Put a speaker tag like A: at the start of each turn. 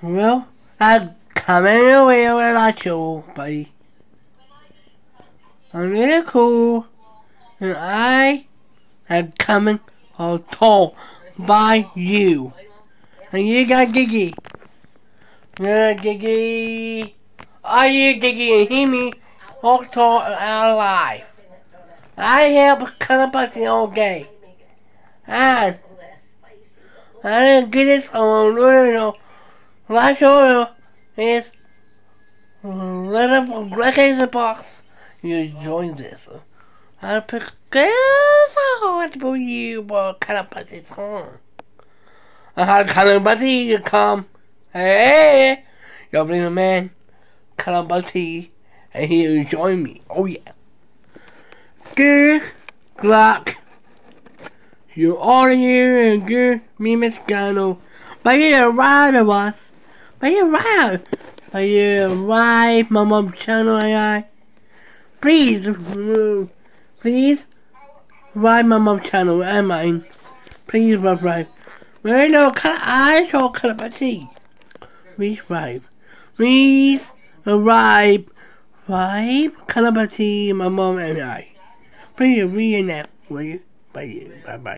A: Well, I'm coming away with a show, buddy. I'm really cool, and I am coming all tall by you. And you got Gigi. Yeah, Gigi. Are you Gigi and hear me? All tall and alive. I help cut up the all day. And I didn't get this on, no, no. Last order is let up look in the box. You join this. I'll pick this hard for you, but this song. I had up you come. Hey, you'll bring a man. At and he'll join me. Oh yeah. Good luck. You all here and good me Miss Gano. But you're right of us. But you're right. But you're right, my mom channel AI. Please, mm, please, ride my mom channel and mine. Please, ride, ride. Right now, cut I show cut up a tea. Please, ride. Please. Ride, cut up a tea, my mom and I. Please, read now, will you? Bye, bye, bye.